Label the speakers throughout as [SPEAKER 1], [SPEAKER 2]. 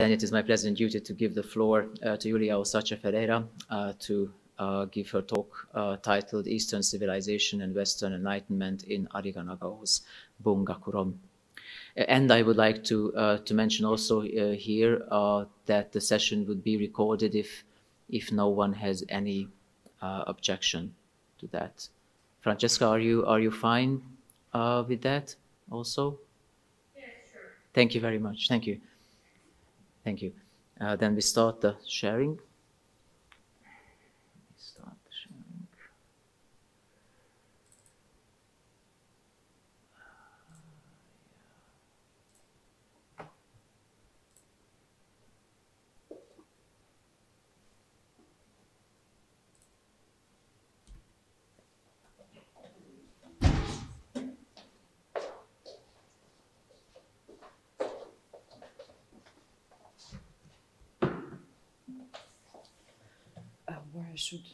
[SPEAKER 1] And it is my pleasure and duty to give the floor uh, to Yuliya Osadcha Ferreira uh, to uh, give her talk uh, titled Eastern Civilization and Western Enlightenment in Ariga Nagao's Bungakuron. And I would like to, uh, to mention also uh, here that the session would be recorded if, if no one has any objection to that. Francesca, are you, are you fine with that also?
[SPEAKER 2] Yeah, sure.
[SPEAKER 1] Thank you very much. Thank you. Thank you. Uh, then we start the sharing. Start the sharing.
[SPEAKER 3] uh, where I should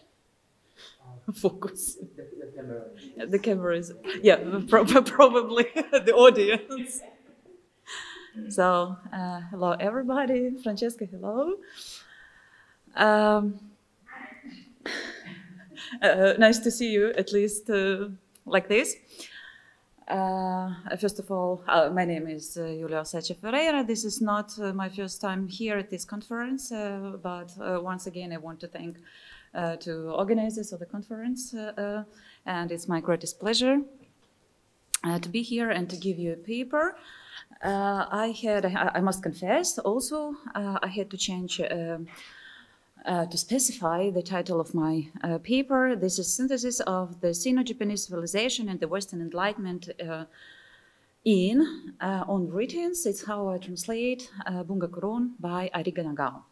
[SPEAKER 3] focus.
[SPEAKER 1] The, the camera.
[SPEAKER 3] The camera is, yeah, pro- probably the audience. So, uh, hello everybody. Francesca, hello. Um, uh, nice to see you, at least uh, like this. Uh, first of all, uh, my name is uh, Yuliya Osadcha Ferreira. This is not uh, my first time here at this conference, uh, but uh, once again, I want to thank Uh, to organizers of the conference, uh, uh, and it's my greatest pleasure to be here and to give you a paper. I had, I, must confess, also I had to change. Uh, to specify the title of my uh, paper. This is synthesis of the Sino-Japanese civilization and the Western Enlightenment uh, in on writings. It's how I translate Bungakuron by Ariga Nagao.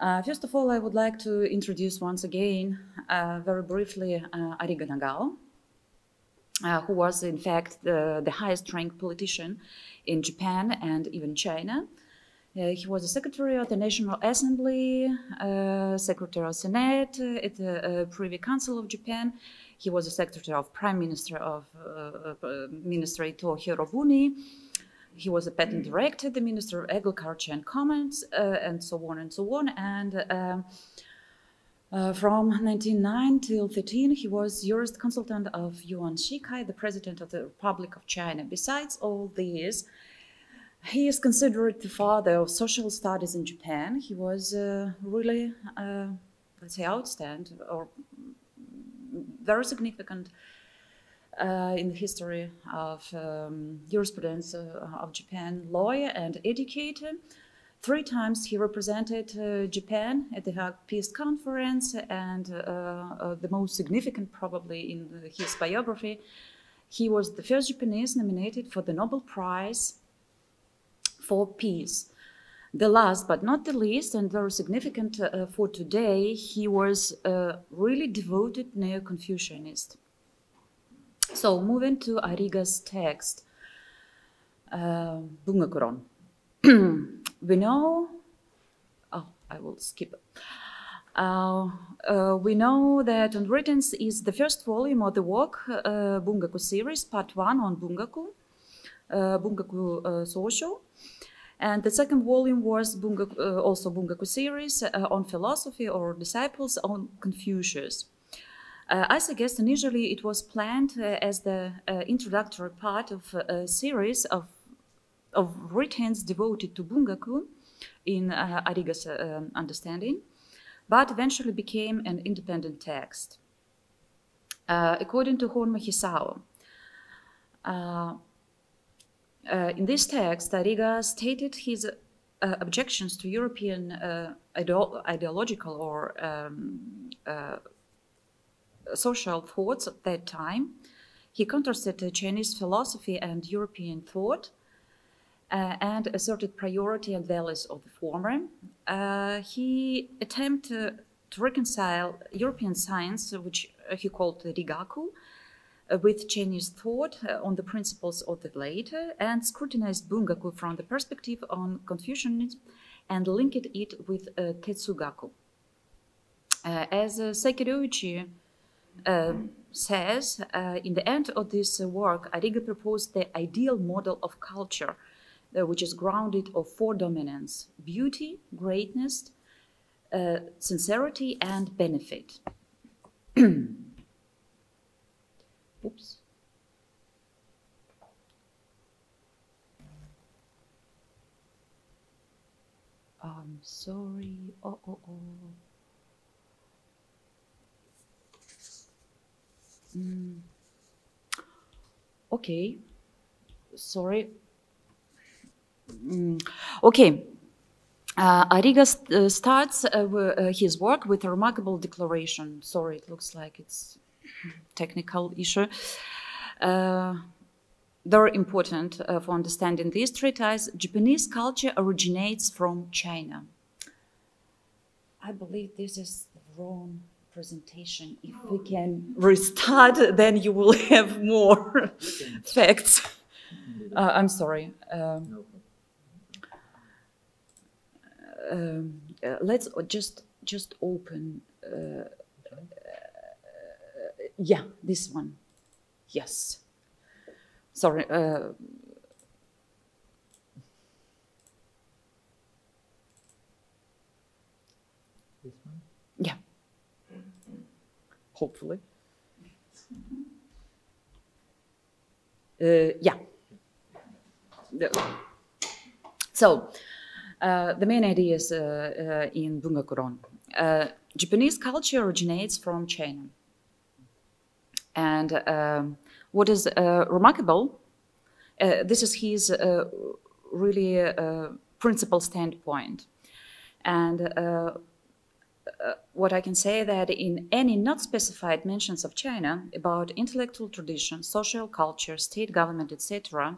[SPEAKER 3] Uh, first of all, I would like to introduce once again, uh, very briefly, uh, Ariga Nagao, who was in fact the, the highest ranked politician in Japan and even China. Uh, he was a secretary of the National Assembly, uh, secretary of Senate uh, at the Privy Council of Japan. He was a secretary of Prime Minister of Minister Ito Hirobumi. He was a patent director, the Minister of Agriculture and Commerce, and so on and so on. And um, uh, from 1909 till 13, he was jurist consultant of Yuan Shikai, the president of the Republic of China. Besides all these, he is considered the father of social studies in Japan. He was uh, really, uh, let's say, outstanding or very significant uh, in the history of um, jurisprudence uh, of Japan, lawyer and educator. Three times he represented uh, Japan at the Hague Peace Conference, and uh, the most significant, probably in his biography, he was the first Japanese nominated for the Nobel Prize for peace. The last but not the least, and very significant uh, for today, he was a really devoted neo Confucianist. So, moving to Ariga's text, uh, Bungakuron. we know, oh, I will skip. Uh, uh, we know that Unwritten is the first volume of the work uh, Bungaku series, part one on Bungaku, uh, Bungaku uh, social. And the second volume was Bungaku, uh, also Bungaku series uh, on philosophy or disciples on Confucius. Uh, I suggest initially it was planned uh, as the uh, introductory part of a series of, of writings devoted to Bungaku in uh, Ariga's um, understanding, but eventually became an independent text. according to Honma Hisao, uh, in this text, Ariga stated his uh, objections to European uh, ideological or um, social thoughts at that time. He contrasted Chinese philosophy and European thought. Uh, and asserted priority and values of the former. Uh, he attempted to reconcile European science, which he called Rigaku, uh, with Chinese thought uh, on the principles of the later and scrutinized Bungaku from the perspective on Confucianism and linked it with uh, Tetsugaku. as uh, says, in the end of this work, Ariga proposed the ideal model of culture uh, which is grounded of four dominants beauty, greatness, uh, sincerity, and benefit. Oops. I'm sorry. Oh, oh, oh. Mm. Okay. Sorry. Mm. Okay. Uh, Ariga st uh, starts uh, uh, his work with a remarkable declaration. Sorry, it looks like it's technical issue. Uh, very important uh, for understanding this treatise. Japanese culture originates from China. I believe this is wrong presentation. If we can restart, then you will have more facts. Uh, I'm sorry. Um, um, uh, let's just just open. Uh, yeah, this one. Yes. Sorry. Uh,
[SPEAKER 1] This one?
[SPEAKER 3] yeah. Hopefully. Uh, yeah. So, uh, the main ideas uh, uh, in Bungakuron. Uh, Japanese culture originates from China. And um, what is uh, remarkable, this is his really principal standpoint. And uh, uh, what I can say that in any not specified mentions of China about intellectual tradition, social culture, state government, etc.,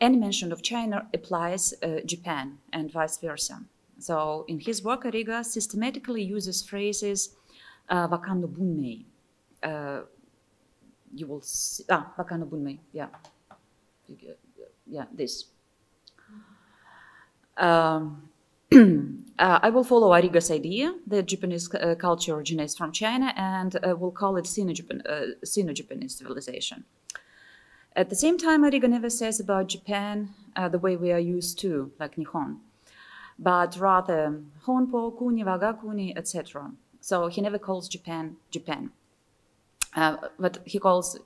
[SPEAKER 3] any mention of China applies uh, Japan and vice versa. So in his work, Ariga systematically uses phrases uh, wakano bunmei. Uh, you will see, ah, wakano bunmei, yeah. Yeah, this. Um, uh, I will follow Ariga's idea that Japanese uh, culture originates from China and uh, will call it uh, Sino-Japanese civilization. At the same time, Ariga never says about Japan uh, the way we are used to, like Nihon, but rather Honpo, Kuni, Wagakuni, etc. So he never calls Japan Japan. Uh, but he calls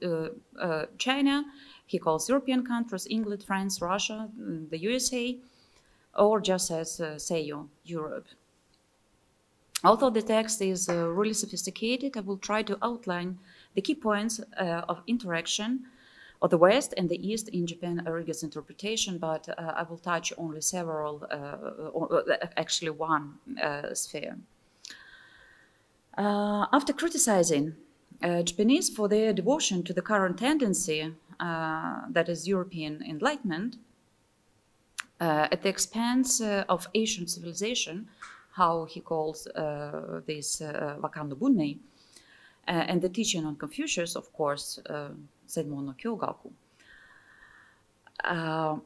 [SPEAKER 3] China, he calls European countries, England, France, Russia, mm, the USA, or just as uh, Europe. Although the text is uh, really sophisticated, I will try to outline the key points uh, of interaction of the West and the East in Japan Ariga's interpretation, but uh, I will touch only several, uh, or, actually one uh, sphere. Uh, after criticizing Japanese for their devotion to the current tendency, that is European Enlightenment, at the expense uh, of Asian civilization, how he calls uh, this uh, Wakando Bunmei, uh, and the teaching on Confucius, of course, uh, Zenmon no Kyogaku. Uh,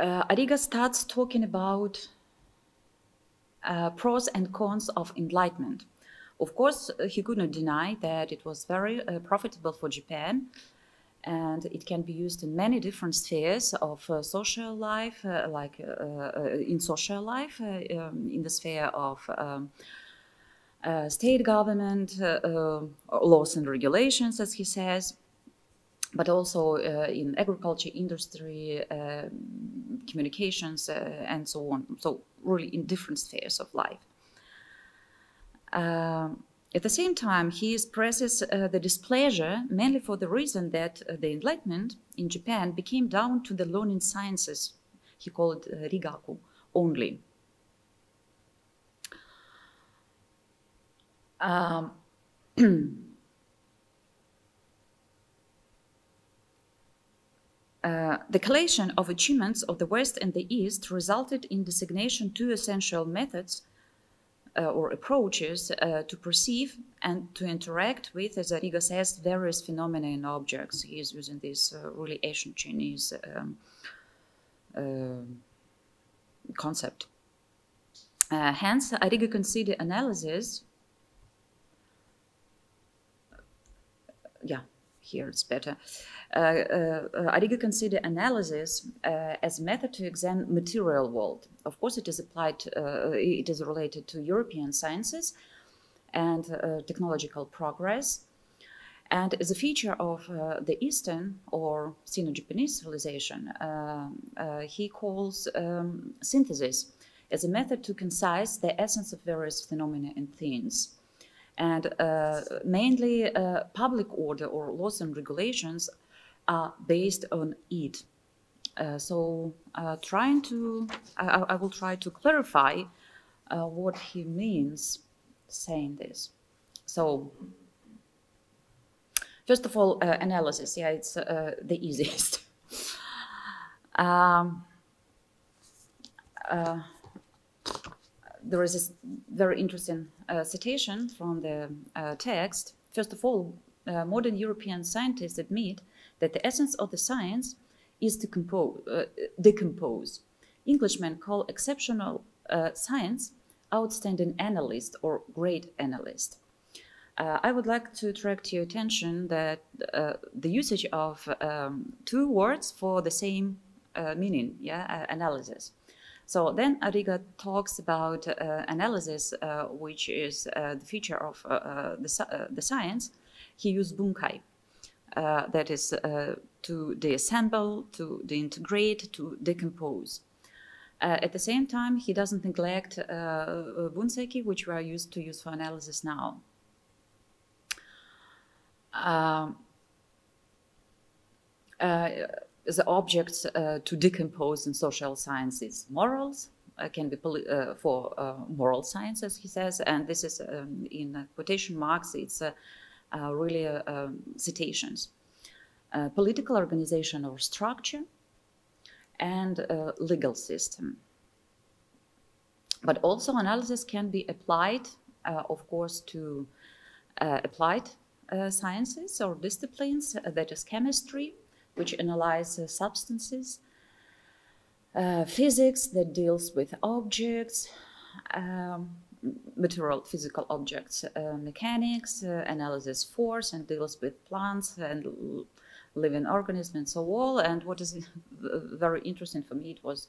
[SPEAKER 3] uh, Ariga starts talking about uh, pros and cons of enlightenment. Of course, uh, he could not deny that it was very uh, profitable for Japan and it can be used in many different spheres of uh, social life, uh, like uh, uh, in social life, uh, um, in the sphere of um, uh, state government, laws and regulations, as he says, but also in agriculture, industry, um, communications, and so on. So, really, in different spheres of life. Um, at the same time, he expresses uh, the displeasure mainly for the reason that uh, the Enlightenment in Japan became down to the learning sciences, he called uh, rigaku, only. Um, Uh, the collation of achievements of the West and the East resulted in designation two essential methods or approaches uh, to perceive and to interact with, as Ariga says, various phenomena and objects. He is using this uh, really ancient Chinese um, uh, concept. Uh, hence, Ariga considered analysis. Yeah, here it's better. Uh, uh, Ariga consider analysis uh, as a method to examine material world. Of course, it is applied, uh, it is related to European sciences and uh, technological progress. And as a feature of uh, the Eastern or Sino-Japanese civilization, he calls um, synthesis as a method to concise the essence of various phenomena and things. And mainly public order or laws and regulations are based on it. Uh, so uh, trying to, I, I, will try to clarify uh, what he means saying this. So first of all, uh, analysis, yeah, it's uh, the easiest. um, uh, there is this very interesting citation from the text. First of all, modern European scientists admit that the essence of the science is to compose, uh, decompose. Englishmen call exceptional uh, science outstanding analyst or great analyst. Uh, I would like to attract your attention that uh, the usage of um, two words for the same uh, meaning, yeah, uh, analysis. So then Ariga talks about analysis, which is the feature of the, the science. He used bunkai, uh, that is uh, to deassemble, to deintegrate, to decompose. Uh, at the same time, he doesn't neglect uh, bunseki, which we are used to use for analysis now. Um, uh, the objects uh, to decompose in social sciences, morals, can be for moral science, as he says, and this is um, in quotation marks, it's uh, really uh, um, citations. Uh, political organization or structure and legal system. But also analysis can be applied, of course, to applied sciences or disciplines, that is chemistry, which analyzes substances, uh, physics that deals with objects, um, material physical objects uh, mechanics, uh, analysis force, and deals with plants and living organisms and so on. And what is very interesting for me, it was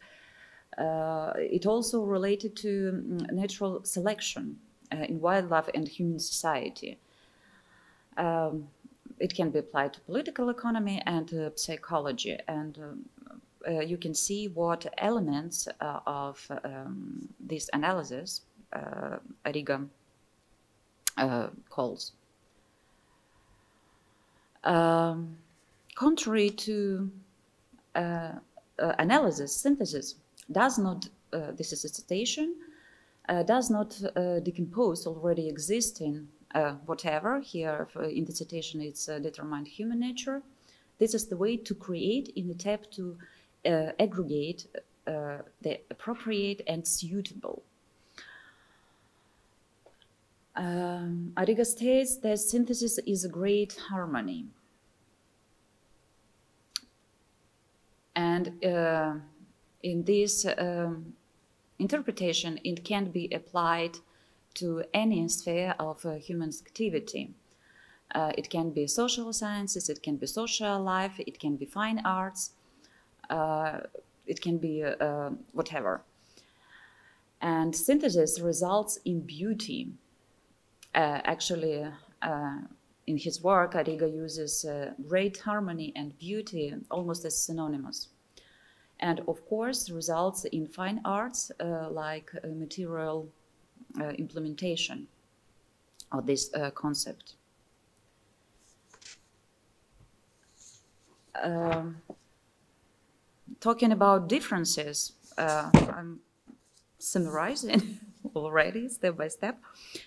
[SPEAKER 3] uh, it also related to mm, natural selection uh, in wildlife and human society. Um, it can be applied to political economy and uh, psychology, and um, uh, you can see what elements of um, this analysis uh, Ariga uh, calls. Um, contrary to uh, analysis, synthesis does not, this is a citation, does not decompose already existing uh, whatever. Here in the citation, it's uh, determined human nature. This is the way to create in the tab to uh, aggregate the appropriate and suitable um, Ariga states that synthesis is a great harmony. And uh, in this um, interpretation, it can be applied to any sphere of uh, human activity. Uh, it can be social sciences, it can be social life, it can be fine arts, uh, it can be uh, whatever. And synthesis results in beauty uh, actually, uh, in his work, Ariga uses uh, great harmony and beauty almost as synonymous. And of course, results in fine arts like material implementation of this concept. Um, talking about differences, uh, I'm summarizing already step by step,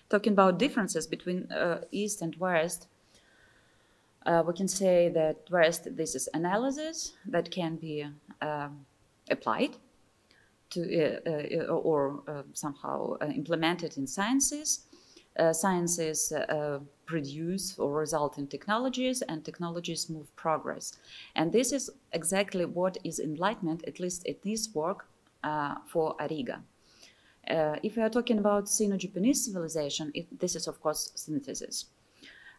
[SPEAKER 3] talking about differences between uh, East and West. Uh, we can say that West, this is analysis that can be um, applied to uh, uh or uh, somehow uh, implemented in sciences. sciences produce or result in technologies, and technologies move progress. And this is exactly what is enlightenment, at least at this work, for Ariga. Uh, if we are talking about Sino-Japanese civilization, it, this is of course synthesis.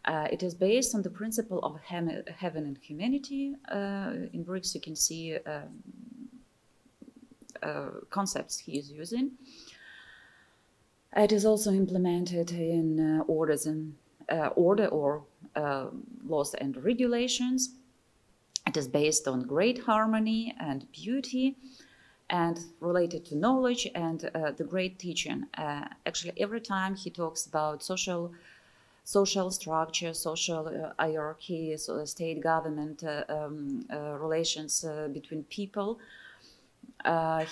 [SPEAKER 3] Uh, it is based on the principle of heaven and humanity. Uh, in bricks, you can see um, concepts he is using. It is also implemented in uh, orders and uh, order or laws and regulations. It is based on great harmony and beauty and related to knowledge and uh, the great teaching. Uh, actually, every time he talks about social social structure, social uh, hierarchy, so state government uh, um, uh, relations uh, between people,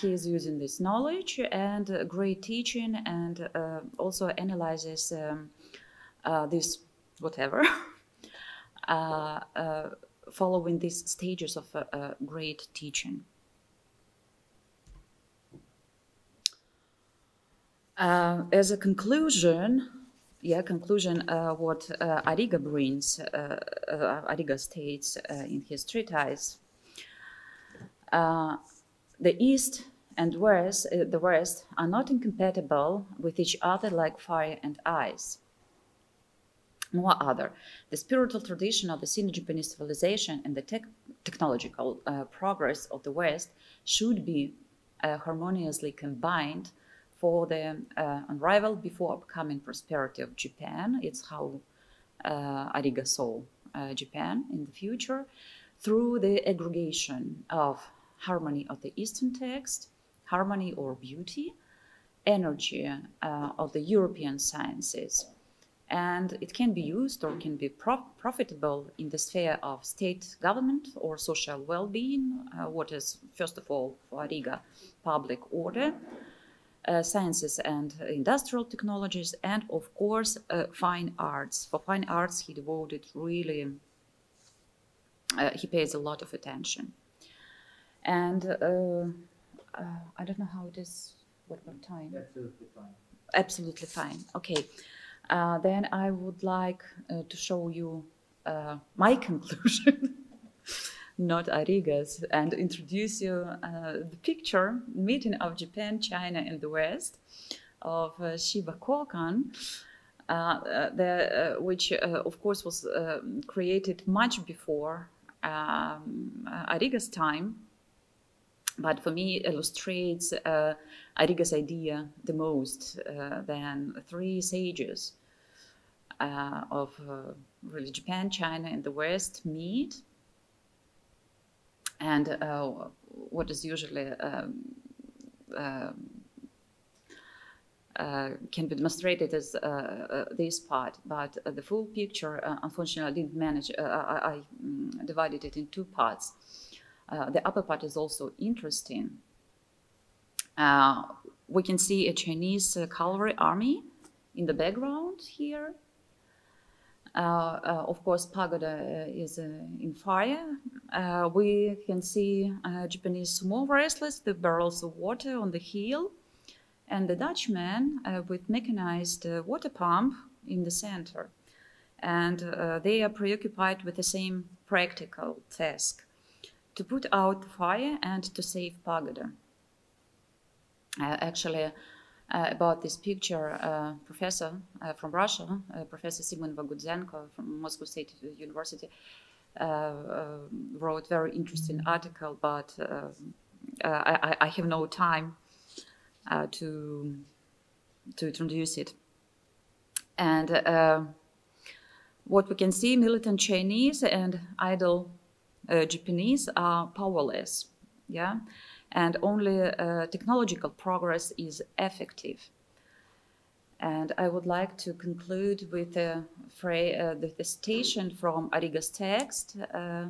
[SPEAKER 3] he is using this knowledge and great teaching and also analyzes um, this whatever. following these stages of great teaching. Uh, as a conclusion, yeah, conclusion, uh, what uh, Ariga brings, uh, uh, Ariga states uh, in his treatise, the East and West, the West are not incompatible with each other like fire and ice. More other, the spiritual tradition of the Sino-Japanese civilization and the tech technological progress of the West should be harmoniously combined for the uh, unrivaled before upcoming prosperity of Japan. It's how uh, Ariga saw uh, Japan in the future through the aggregation of harmony of the Eastern text, harmony or beauty, energy uh, of the European sciences. And it can be used or can be pro- profitable in the sphere of state government or social well being, uh, what is, first of all, for Ariga, public order uh, sciences and industrial technologies, and of course, uh, fine arts. For fine arts, he devoted really, uh, he pays a lot of attention. And uh, uh, I don't know how it is, what, what time?
[SPEAKER 1] Absolutely fine.
[SPEAKER 3] Absolutely fine. Okay. Uh, then I would like to show you my conclusion not Ariga's, and introduce you uh, the picture meeting of Japan, China, and the West of uh, Shiba Kokan. Uh, uh the, uh, which uh, of course was created much before um, Ariga's time, but for me illustrates Ariga's idea the most than three sages of really Japan, China, and the West meet and uh, what is usually um, um, uh, can be demonstrated as uh, uh, this part, but the full picture, unfortunately, I didn't manage. I, I um, divided it in two parts. Uh, the upper part is also interesting. Uh, we can see a Chinese uh, cavalry army in the background here. Uh, uh, of course, pagoda uh, is in fire. we can see Japanese sumo wrestlers, the barrels of water on the hill, and the Dutchman with mechanized water pump in the center. And they are preoccupied with the same practical task to put out fire and to save pagoda. Uh, actually, uh, about this picture, uh, professor uh, from Russia, Professor Simon Vagudzenko from Moscow State University, wrote very interesting article, but I, I, have no time to to introduce it. And what we can see, militant Chinese and idle uh, Japanese are powerless. Yeah, and only uh, technological progress is effective. And I would like to conclude with a phrase, uh, the, the station from Ariga's text uh,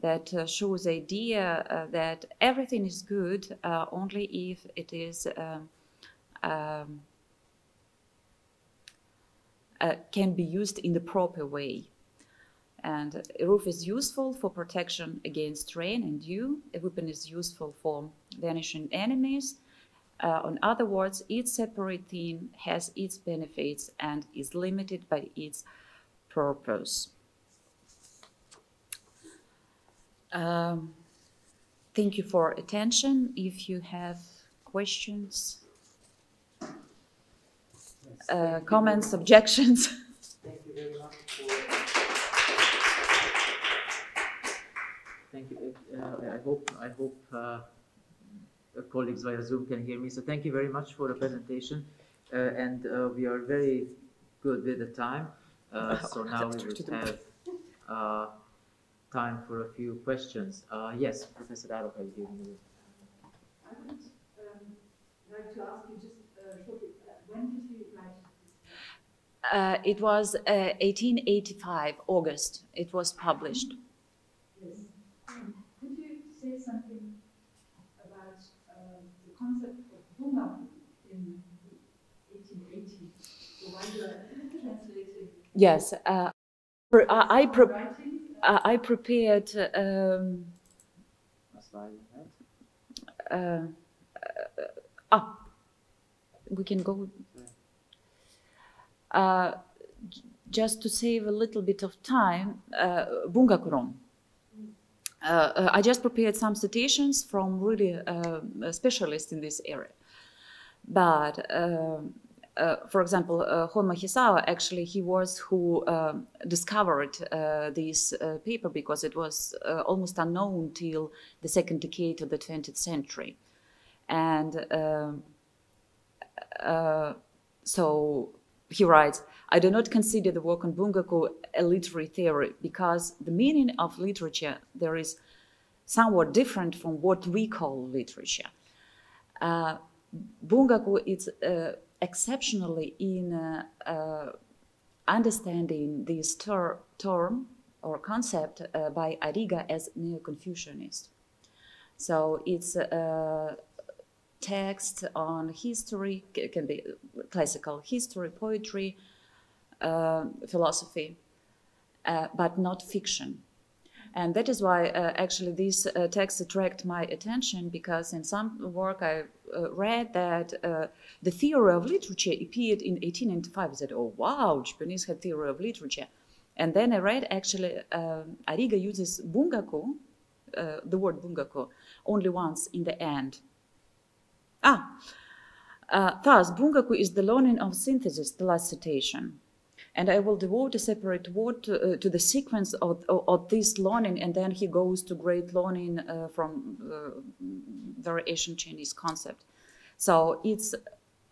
[SPEAKER 3] that uh, shows the idea uh, that everything is good only if it is um, can be used in the proper way. And a roof is useful for protection against rain and dew. A weapon is useful for vanishing enemies. Uh, in other words, each separate thing has its benefits and is limited by its purpose. Um, thank you for attention. If you have questions, uh, comments, objections.
[SPEAKER 1] Thank you very much Thank you. Uh, I hope I hope uh, colleagues via Zoom can hear me. So thank you very much for the presentation, uh, and uh, we are very good with the time. Uh, so now we will have uh, time for a few questions. yes, Professor Arok, I give you.
[SPEAKER 2] I would um, like to ask you just shortly, when did you write
[SPEAKER 3] uh, it was uh, 1885, August, it was published.
[SPEAKER 2] Yes. Um, could you say something about uh, the concept of bungaku in the 1880s? So why you are translating?
[SPEAKER 3] Yes. Uh, I, pre I prepared. Um, uh, uh, ah, we can go uh, just to save a little bit of time, uh, Bungakuron. Uh, uh, I just prepared some citations from really uh, specialists in this area. But uh, for example, uh, Honma Hisao, actually, he was who discovered this paper because it was almost unknown till the second decade of the 20th century. And um, so he writes, I do not consider the work on Bungaku a literary theory because the meaning of literature there is somewhat different from what we call literature. Uh, Bungaku is uh, exceptionally in uh, uh understanding this ter term or concept uh, by Ariga as neo-Confucianist. So it's uh, text on history, can be classical history, poetry, philosophy, uh, but not fiction. And that is why uh, actually these uh, texts attract my attention because in some work I uh, read that uh, the theory of literature appeared in 1895. I said, oh wow, Japanese had theory of literature. And then I read actually Ariga uses bungaku, the word bungaku, only once in the end Ah, uh, thus, bungaku is the learning of synthesis, the last citation. And I will devote a separate word to, uh, to the sequence of, of, of, this learning, and then he goes to great learning uh, from uh, very ancient Chinese concept. So it's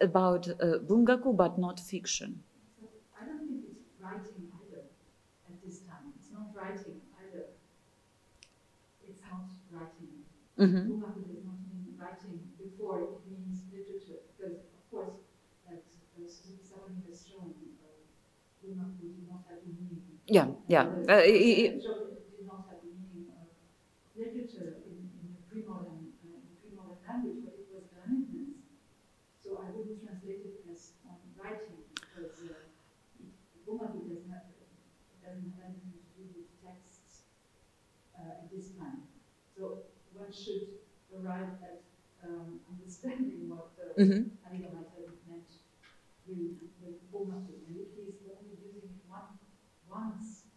[SPEAKER 3] about uh, bungaku, but not fiction.
[SPEAKER 2] I don't think it's writing either at this time. It's not writing either. It's not writing. Mm -hmm. Bungaku does not mean writing before it means literature, because of course, as Suzuki Sadami has shown, uh, do not, we do not have the meaning.
[SPEAKER 3] Yeah, yeah. Uh,
[SPEAKER 2] it, it, did not have the meaning of literature in, in the pre-modern uh, pre-modern language, but it was learnedness. So I wouldn't translate it as um, writing, because uh, Bungaku does not doesn't have anything to do with texts uh, at this time. So one should arrive at um, understanding what the mm-hmm. Ariga might have meant with, with Bungaku. And if he's only using it one, once,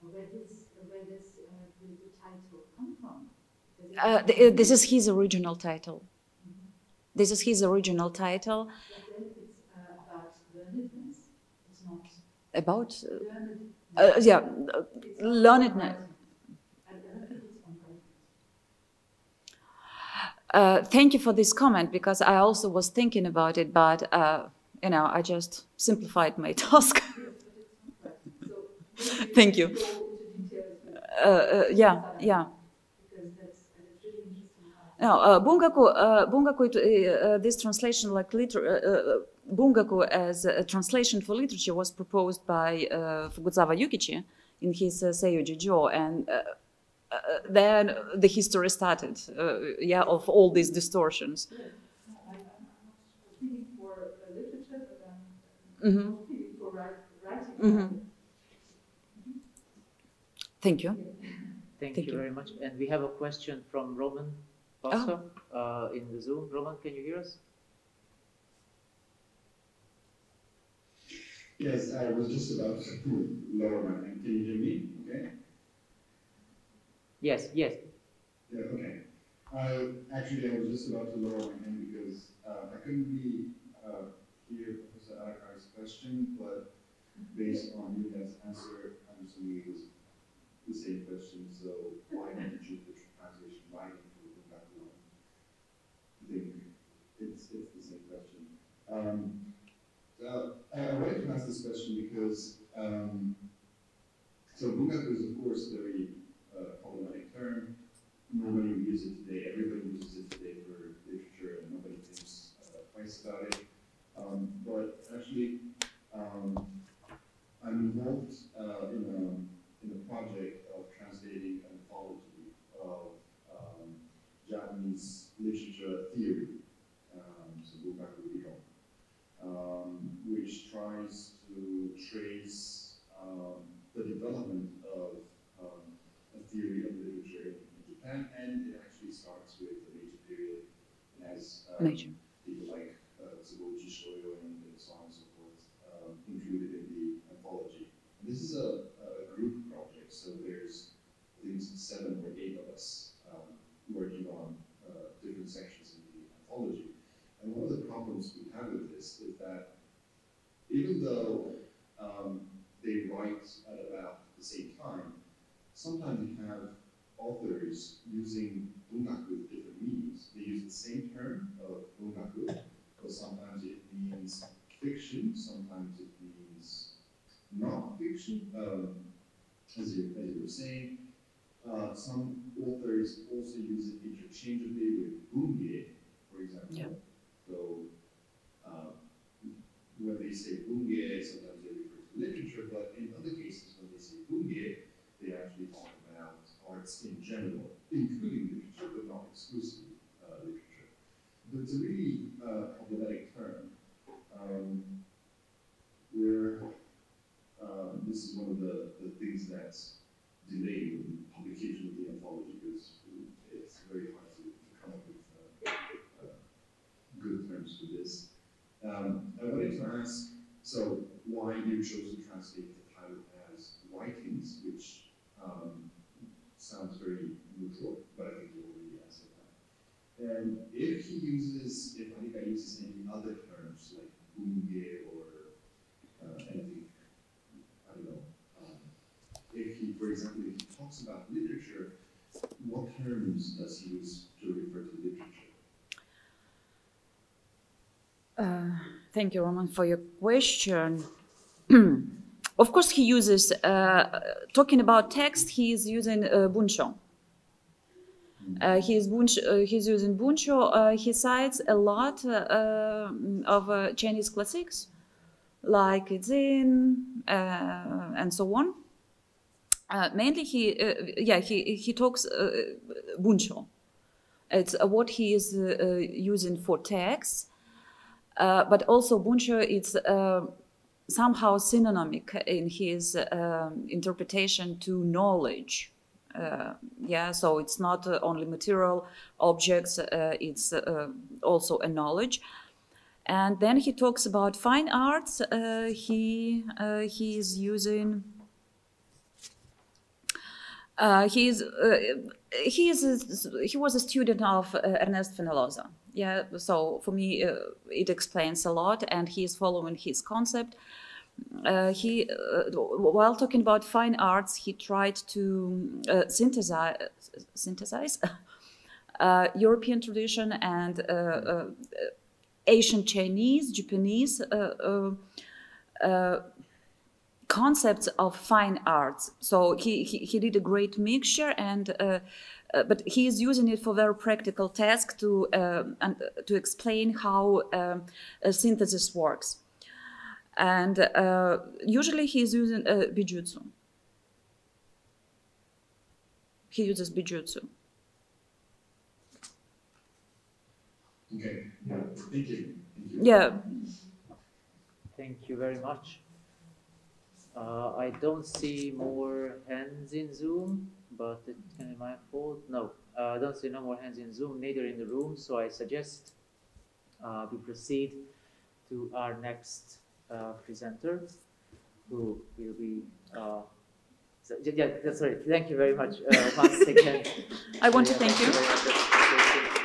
[SPEAKER 2] where, this, where does uh, the, the, title come from?
[SPEAKER 3] Uh, uh, this is his original title. This is his original title.
[SPEAKER 2] Uh, about
[SPEAKER 3] about uh, yeah, learnedness. Uh, thank you for this comment because I also was thinking about it, but uh, you know, I just simplified my task. thank you. Uh, uh yeah, yeah. No, uh, bungaku, uh, bungaku, this translation, like liter, bungaku as a translation for literature, was proposed by Fukuzawa Yukichi in his uh, Seiyo Jijo, and uh, then the history started, uh, yeah, of all these distortions. Mm-hmm. Mm-hmm. Thank you.
[SPEAKER 1] Thank, Thank you, you, very much. And we have a question from Roman Basso oh. uh, in the Zoom. Roman, can you hear us?
[SPEAKER 4] Yes, I was just about to lower my hand. Can you hear me? Okay.
[SPEAKER 1] Yes, yes.
[SPEAKER 4] Yeah, okay. Uh, actually, I was just about to lower my hand because uh, I couldn't be uh, hear Professor Arakar's question, but based on Yuliya's answer, I'm assuming it was the same question, so why did you choose the translation writing for Bungaku? I think it's, it's the same question. Um, uh, I wanted to ask this question because, um, so Bungaku is of course a very uh, problematic term. Nobody uses it today, everybody uses it today for literature and nobody thinks uh, twice about it. Um, but actually, um, I'm involved uh, in, a, in a project of translating an anthology of um, Japanese literature theory, um, so Bungaku Rihon, um, which tries to trace um, the development of um, a theory of literature in, Japan, and it actually starts with the Meiji period. It has um,
[SPEAKER 3] Meiji.
[SPEAKER 4] people like uh, Tsubouchi Shoyo and so on and so forth um, included in the anthology. And this is a, a group project, so there's I think seven or eight of us um, working on uh, different sections in the anthology. And one of the problems we have with this is that even though um, they write at about the same time, sometimes you have authors using bungaku with different meanings. They use the same term of bungaku, but sometimes it means fiction, sometimes it means not fiction, um, as, you, as you were saying. Uh, some authors also use it interchangeably with bunge, for example.
[SPEAKER 3] Yeah.
[SPEAKER 4] So when they say bunge, sometimes they refer to literature, but in other cases, when they say bunge, they actually talk about arts in general, including literature, but not exclusively uh, literature. But it's a really uh, problematic term. Um, where um, this is one of the, the things that's delayed the publication of the anthology because it's very hard to, to come up with uh, uh, good terms for this. Um, I so why you chose to translate the title as writings, which um, sounds very neutral, but I think you already answered that. And if he uses, if Anika uses any other terms like bunge or uh, anything, I don't know, um, if he, for example, if he talks about literature, what terms does he use to refer to literature?
[SPEAKER 3] Uh, thank you, Roman, for your question. of course, he uses, uh, talking about text, he is using uh, Buncho. Uh, he's, bunch, uh, he's using Buncho. Uh, he cites a lot uh, of uh, Chinese classics, like Zin and so on. Mainly, he yeah he he talks Buncho. It's what he is using for text, uh, but also Buncho is uh, somehow synonymic in his um, interpretation to knowledge. Uh, yeah, so it's not uh, only material objects; uh, it's uh, also a knowledge. And then he talks about fine arts. Uh, he uh, he is using. Uh, he is uh, he is a, he was a student of uh, Ernest Fenollosa. Yeah, so for me uh, it explains a lot, and he is following his concept. Uh, he uh, while talking about fine arts, he tried to uh, synthesize synthesize uh, European tradition and uh, Asian Chinese, Japanese concepts of fine arts. So he, he, he did a great mixture and uh, but he is using it for very practical task to uh, and, uh, to explain how um, a synthesis works. And uh, usually he is using uh, bijutsu. He uses bijutsu.
[SPEAKER 4] Okay, yeah, thank you. Thank you.
[SPEAKER 3] Yeah,
[SPEAKER 1] Thank you very much. Uh, I don't see more hands in Zoom, but it can be my fault. No, uh, I don't see no more hands in Zoom, neither in the room. So I suggest uh, we proceed to our next uh, presenter, who will be. Uh, so, yeah, that's right. Thank you very much uh, once again.
[SPEAKER 3] I want to thank you.